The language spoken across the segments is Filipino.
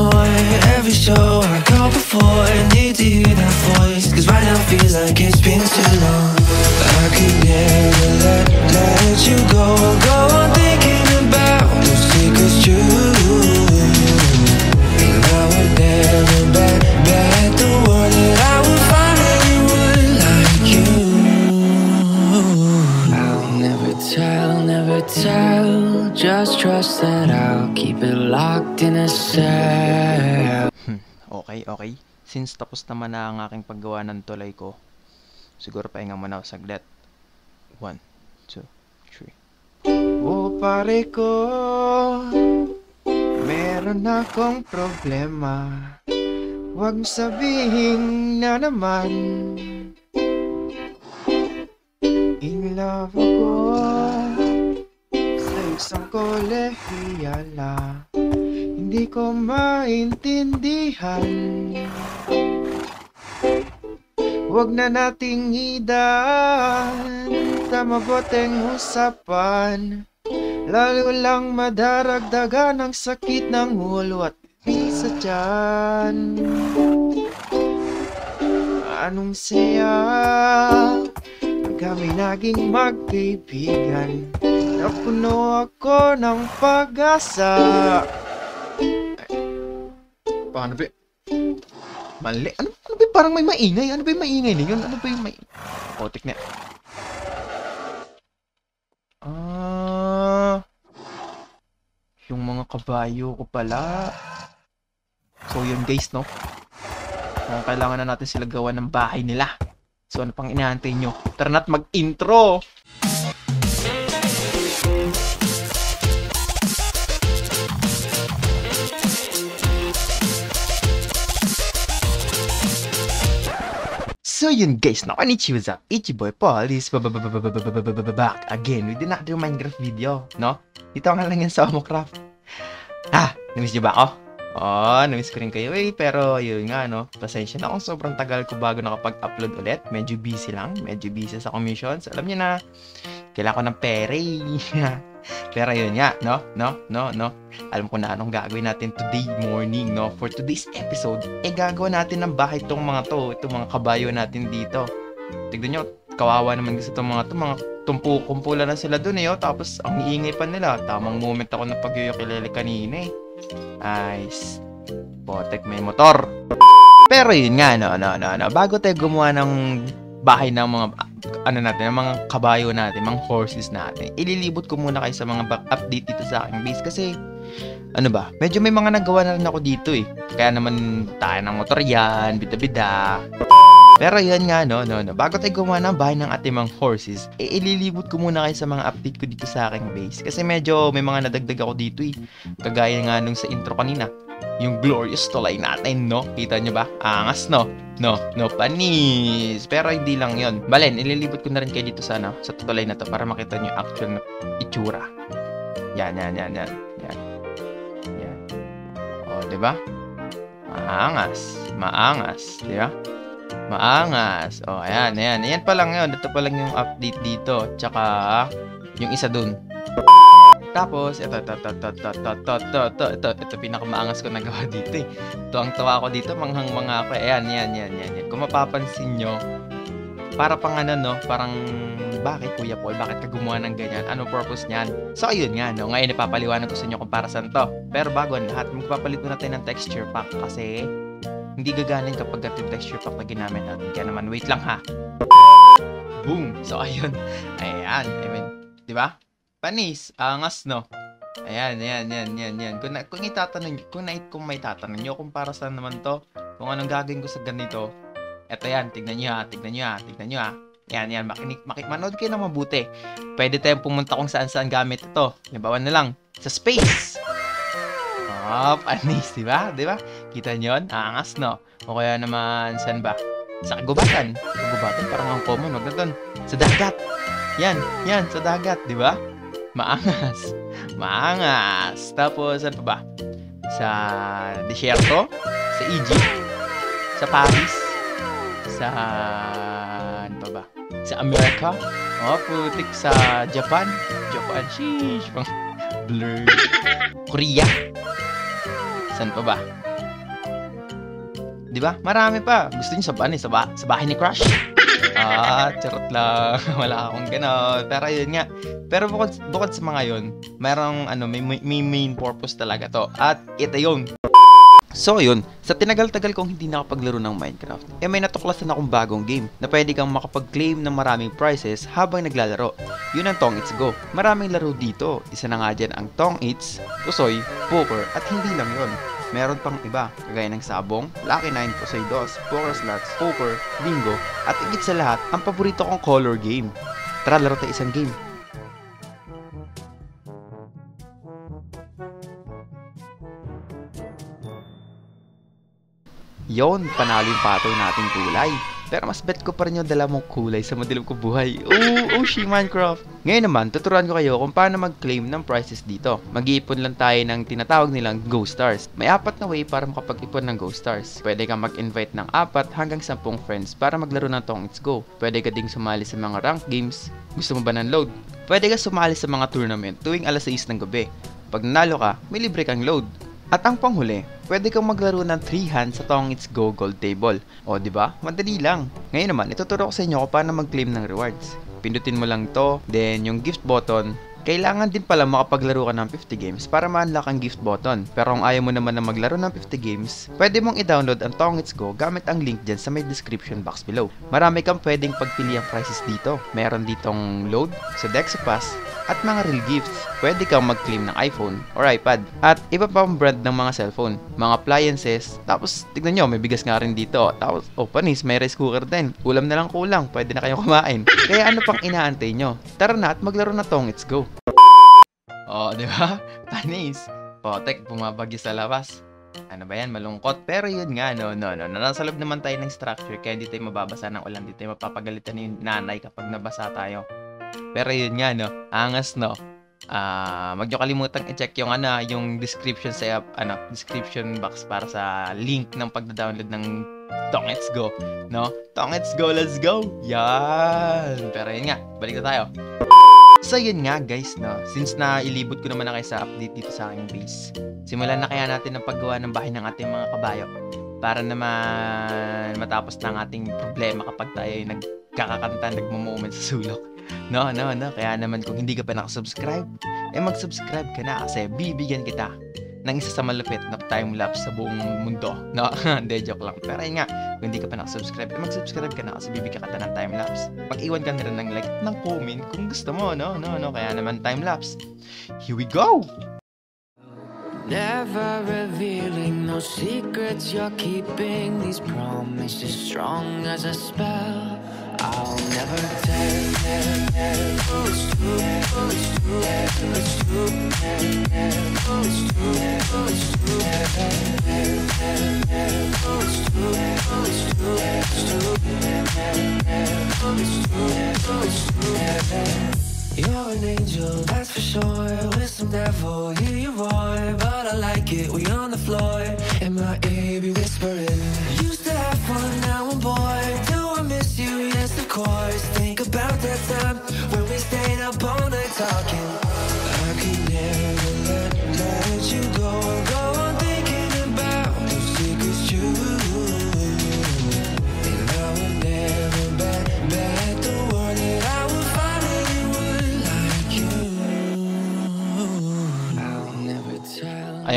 more. Every show I go before. Need to hear that voice. Cause right now feels like it's been too long. I could never let, let you go. Go locked in a cell. Okay, okay. Since tapos naman na ang aking paggawa ng tulay ko, siguro pahinga muna ako saglit. One, two, three. Oh, pare ko, meron akong problema. Huwag sabihin na naman. In love ako sa isang kolehiyala. Hindi ko maintindihan. Huwag na nating idaan Sa mabuting usapan. Lalo lang madaragdagan ang sakit ng ulo at bisa dyan. Anong saya Pag kami naging magkaibigan. Napuno ako ng pag-asa Paano ba? Mali. Ano, ano ba? Parang may maingay. Ano ba yung maingay na yun? Ano ba yung may... Otik na. Ah... yung mga kabayo ko pala. So yun guys, no? Kung kailangan na natin sila gawa ng bahay nila. So ano pang inaantay nyo? Tara na't mag-intro! So yun guys, no, konnichiwa za, Ichiboy Paul is back again with another Minecraft video, no? Dito nga lang yan sa Omocraft. Ah, namiss niyo ba ako? Oh, namiss ko rin kayo eh, pero yun nga, no? Pasensya na kung sobrang tagal ko bago nakapag-upload ulit. Medyo busy lang, medyo busy sa commissions. Alam niyo na, kailangan ko ng pera eh. Pero yun nga, no? No? No? No? Alam ko na anong gagawin natin today morning, no? For today's episode, eh gagawa natin ng bahay itong mga to, itong mga kabayo natin dito. Tignan nyo, kawawa naman kasi itong mga to, mga tumpu, kumpula na sila dun eh, oh. Tapos, ang iingay pa nila. Tamang moment ako ng pagyuyukilele kanina eh. Nice. Botek may motor. Pero yun nga, no, no, no, no. Bago tayo gumawa ng bahay ng mga ano natin, ng mga kabayo natin, mga horses natin. Ililibot ko muna kayo sa mga back update dito sa aking base kasi ano ba, medyo may mga nagawa na rin ako dito eh. Kaya naman tayo ng motor yan, bida-bida. Pero yan nga, no, no, no. Bago tayo gumawa ng bahay ng ating mga horses, eh, ililibot ko muna kayo sa mga update ko dito sa aking base. Kasi medyo may mga nadagdag ako dito eh. Kagaya nga nung sa intro kanina. Yung glorious tulay natin, no? Kita nyo ba? Angas, no? No, no, panis. Pero hindi lang yon. Balen, ililibot ko na rin kayo dito sa, ano, sa tulay na to para makita nyo actual na itsura. Yan, yan, yan, yan. Yan. Yan. O, di ba? Maangas. Maangas. Di ba? Maangas. O, ayan, ayan. Ayan pa lang yun. Ito pa lang yung update dito. Tsaka, yung isa dun. Tapos, ito, ito, ito, ito, ito, ito, ito, ito, ito, ito, ito, pinakamaangas ko nagawa dito eh. Tuwang-tuwa ako dito, manghang mga ako. Ayan, yan, yan, yan, yan. Kung mapapansin nyo, para pang ano, no? Parang, bakit Kuya Paul? Bakit ka gumawa ng ganyan? Ano purpose niyan? So, ayun nga, no? Ngayon, ipapaliwanag ko sa inyo kung para saan to. Pero bago ang lahat, magpapalit tayo ng texture pack kasi hindi gaganin kapag yung texture pack na ginamit natin. Kaya naman, wait lang ha. Boom! So, ayun. Ayan. I mean, di ba? Panis, angas no. Ayan, ayan, ayan, ayan, ayan. Kung, na, kung itatanong, kung, na, kung may tatanong nyo kung para saan naman to, kung anong gagawin ko sa ganito, eto yan, tignan nyo ha, tignan nyo ha, tignan nyo ha. Yan, yan, makinig, makik, manood kayo na mabuti. Pwede tayong pumunta kung saan saan gamit ito. Halimbawa na lang, sa space. Oh, panis, di ba? Di ba? Kita nyo yun? Angas, no? O kaya naman, saan ba? Sa kagubatan. Kagubatan, parang ang common. Wag na dun. Sa dagat. Yan, yan, sa dagat, di ba? Maangas. Maangas. Tapos, saan pa ba? Sa desierto. Sa Egypt. Sa Paris. Sa... Ano pa ba? Sa Amerika. Oh, putik sa Japan. Japan, sheesh. Pang blur. Korea. Saan pa ba? Di ba? Marami pa. Gusto niyo sa ba, sa, ba sa bahay ni Crush? Ah, charot lang. Wala akong gano'n. Pero yun nga. Pero bukod, bukod sa mga yun, merong ano, may, may main purpose talaga to. At ito yun. So yun, sa tinagal-tagal kong hindi nakapaglaro ng Minecraft, eh may natuklasan akong bagong game na pwede kang makapag-claim ng maraming prizes habang naglalaro. Yun ang Tong It's Go. Maraming laro dito. Isa na nga dyan ang Tong It's, Pusoy, Poker, at hindi lang yon. Meron pang iba, kagaya ng Sabong, Lucky 9, Pusoy 2, Poker Slots, Poker, Bingo, at higit sa lahat, ang paborito kong color game. Tara, laro tayo isang game. Yon, panalo yung patoy nating kulay. Pero mas bet ko pa rin yung dala mong kulay sa madilim ko buhay. Oh, oh, she Minecraft. Ngayon naman, tuturuan ko kayo kung paano mag-claim ng prizes dito. Mag-iipon lang tayo ng tinatawag nilang Ghost Stars. May apat na way para makapag-ipon ng Ghost Stars. Pwede kang mag-invite ng apat hanggang sampung friends para maglaro ng Tong It's Go. Pwede ka ding sumali sa mga rank games. Gusto mo ba ng load? Pwede ka sumali sa mga tournament tuwing alas 6 ng gabi. Pag nanalo ka, may libre kang load. At ang panghuli, pwede kang maglaro ng 3 hands sa Tong It's Go Gold Table. O, di ba? Madali lang. Ngayon naman, ituturo ko sa inyo kung paano mag-claim ng rewards. Pindutin mo lang to, then yung gift button, kailangan din pala makapaglaro ka ng 50 games para ma-unlock ang gift button. Pero kung ayaw mo naman na maglaro ng 50 games, pwede mong i-download ang Tong It's Go gamit ang link dyan sa may description box below. Marami kang pwedeng pagpili ang prices dito. Meron ditong load, sa Pass, at mga real gifts. Pwede kang mag-claim ng iPhone or iPad at iba pa pang brand ng mga cellphone, mga appliances. Tapos tignan nyo, may bigas nga rin dito. Tapos, oh panis, may rice cooker din. Ulam na lang kulang, pwede na kayong kumain. Kaya ano pang inaantay nyo? Tara na at maglaro na tong, let's go. Oh, di ba? Panis. Potek, bumabagyo sa labas. Ano ba yan? Malungkot. Pero yun nga, no, no, no. Nasa loob naman tayo ng structure kaya hindi tayo mababasa ng ulan. Hindi tayo mapapagalitan yung nanay kapag nabasa tayo. Pero yun nga, no. Angas, no. Ah, uh, wag niyo kalimutang i-check yung ano, yung description sa ano, description box para sa link ng pagda-download ng Tong Let's Go, no? Tong Let's Go, let's go. Yan. Pero yun nga, balik na tayo. So yun nga guys, no? Since na ilibot ko naman na kayo sa update dito sa aking base, simulan na kaya natin ang paggawa ng bahay ng ating mga kabayo para naman matapos na ang ating problema kapag tayo ay nagkakakanta, nagmo-moment sa sulok. No, no, no. Kaya naman kung hindi ka pa nakasubscribe, eh mag-subscribe ka na kasi bibigyan kita ng isa sa malupit na time-lapse sa buong mundo. No, hindi, joke lang. Pero yun nga, kung hindi ka pa nakasubscribe, eh mag-subscribe ka na kasi bibigyan ka ng time-lapse. Mag-iwan ka na rin ng like ng comment kung gusto mo, no? No, no, kaya naman time-lapse. Here we go! Never revealing no secrets you're keeping These promises strong as a spell. I'll never tell, tell, tell. Oh, true, You're an angel, that's for sure. With some devil, hear you roar But I like it, we on the floor. In my ear, be whispering. Used to have fun, now I'm bored. Do I miss you? Yes, of course. Think about that time When we stayed up all night talking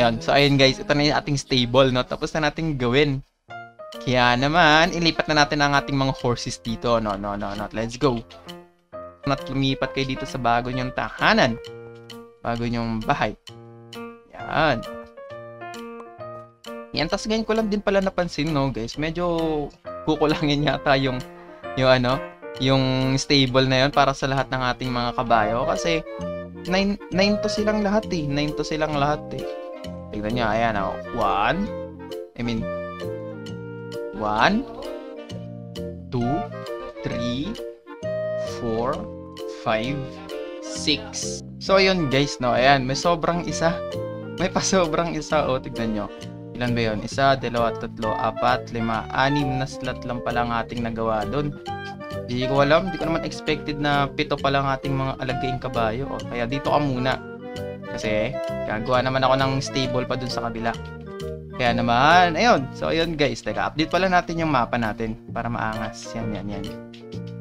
Ayun, so ayun guys, ito na yung ating stable, no? Tapos na natin gawin. Kaya naman, ilipat na natin ang ating mga horses dito. No, no, no, no. Let's go. At lumipat kayo dito sa bago nyong tahanan. Bago nyong bahay. Yan. Yan, tas ganyan ko lang din pala napansin, no, guys. Medyo kukulangin yata yung, yung ano, yung stable na yon para sa lahat ng ating mga kabayo. Kasi, 9, 9 to silang lahat eh. 9 to silang lahat eh. Tignan nyo, ayan, oh. 1, I mean, one, two, three, four, five, six. So, ayun guys, no? Ayan, may sobrang isa. May pa sobrang isa. O, tignan nyo. Ilan ba yun? Isa, dalawa, tatlo, apat, lima, anim na slot lang pala ang ating nagawa doon. Hindi ko alam, hindi ko naman expected na pito pa lang ating mga alagaing kabayo. O, kaya dito ka muna. Kasi, gagawa naman ako ng stable pa dun sa kabila. Kaya naman, ayun. So, ayun guys. Teka, update pala natin yung mapa natin para maangas. Yan, yan, yan.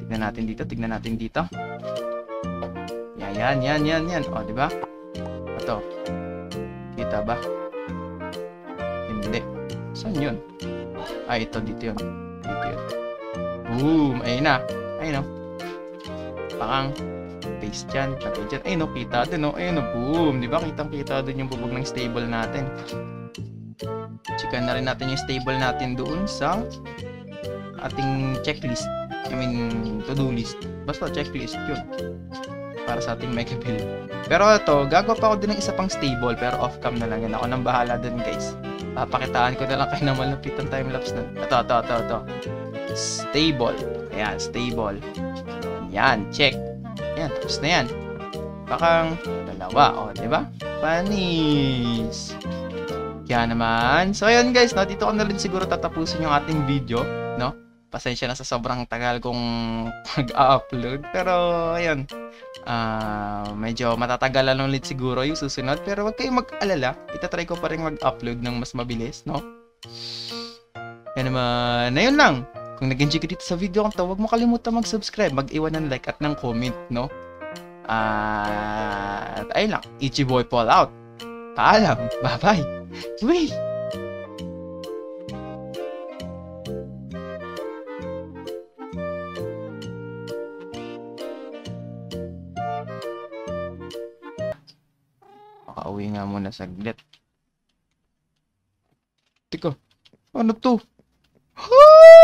Tignan natin dito, tignan natin dito. Yan, yan, yan, yan, yan. O, di ba? Ito. Kita ba? Hindi. Saan yun? Ay, ito, dito yun. Dito yun. Boom! Ayun na. Ayun o. Pakang. Paste dyan. Lagay dyan. Ayun o, kita din o. Ayun o, boom! Di ba? Kitang-kita din yung bubog ng stable natin. Checkan na rin natin yung stable natin doon sa ating checklist. I mean, to-do list. Basta checklist yun. Para sa ating mega build. Pero ito, gagawa pa ako din ng isa pang stable pero off-cam na lang yan. Ako nang bahala dun guys. Papakitaan ko na lang kayo ng malupit ang timelapse nun. Ito, ito, ito, ito. Stable. Ayan, stable. Yan, check. Tapos na yan. Bakang dalawa, o, oh, di ba? Panis. Kaya naman. So, ayun guys, no, dito ko na rin siguro tatapusin yung ating video, no? Pasensya na sa sobrang tagal kong mag-upload. Pero, ayun. Uh, medyo matatagalan ulit siguro yung susunod. Pero wag kayong mag-alala. Itatry ko pa rin mag-upload ng mas mabilis, no? Yan naman. Ayun lang. Kung nag-enjoy ka dito sa video huwag mo kalimutan mag-subscribe, mag-iwan ng like at ng comment, no? At ayun lang. Ichi Boy Paul out. Paalam. Bye-bye. Wait. Makauwi nga muna saglit. Teka, ano to? Ha?